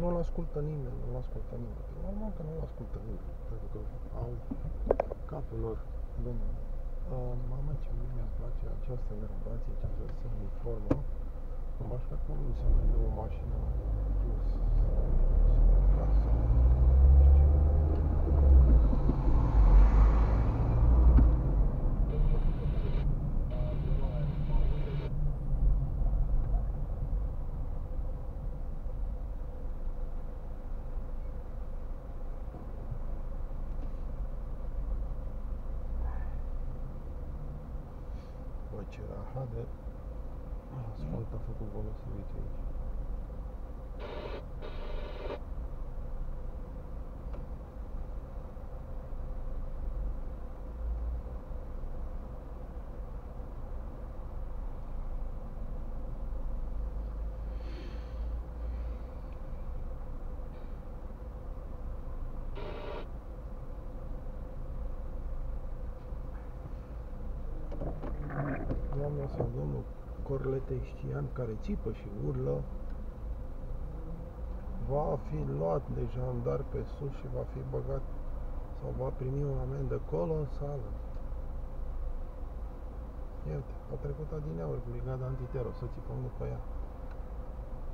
Nu-l ascultă nimeni, nu-l ascultă nimeni. Normal că nu-l ascultă nimeni, pentru că au capul lor. Domnule, uh, mamă, ce mult mi-ar place această generație, această semiformă. Așa cum mi se vede o mașină Bă, ce rahat de asfalt a făcut Volosovit aici. Doamna sau domnul Corlete Știan, care țipă și urlă, va fi luat de jandar pe sus și va fi băgat sau va primi un amend de acolo în sală. Iată, a trecut adineauri cu brigada antitero, să țipăm după ea.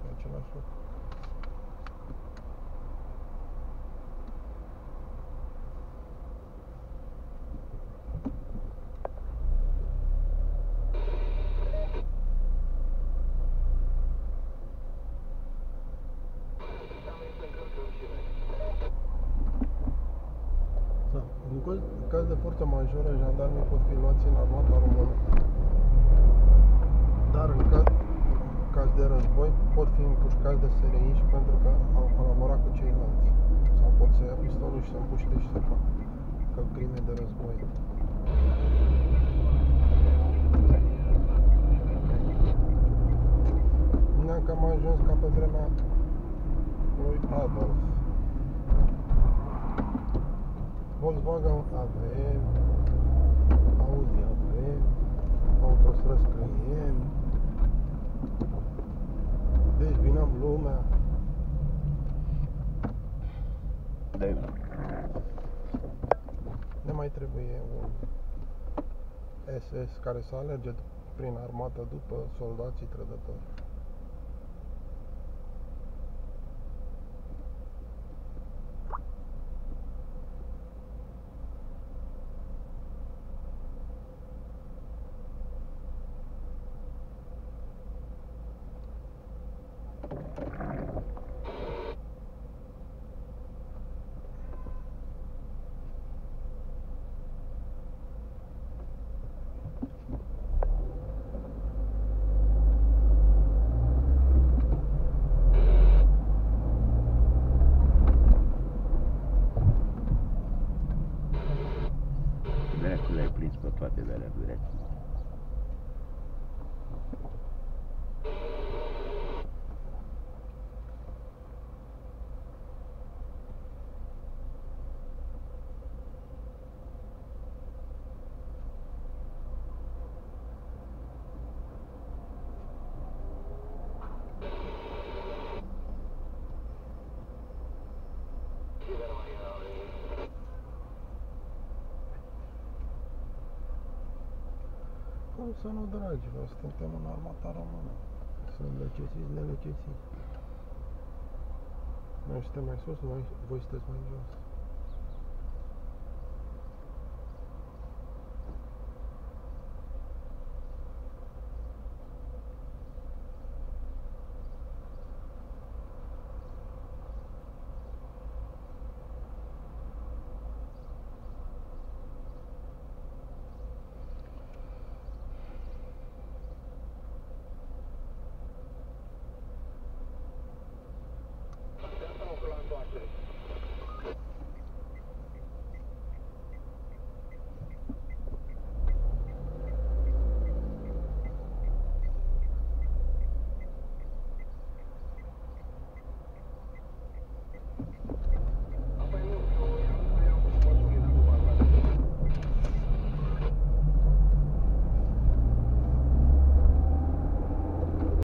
E același lucru. În caz, în caz de forță majoră, jandarmii pot fi luați în armata română. Dar în caz, în caz de război, pot fi împușcați de SRI pentru că au colaborat cu ceilalți. Sau pot să ia pistolul și să împuște și să facă crime de război. Ne-am cam ajuns ca pe vremea lui Adolf. Volkswagen avem, Audi avem, autostrăzi Cayenne, dezbinăm lumea. Da. Ne mai trebuie un SS care să alerge prin armată după soldații trădători. Prins pe Cum să nu, dragilor, suntem în armata română. Sunt necesiți, nelecesiți. Noi suntem mai sus, noi, voi sunteți mai jos.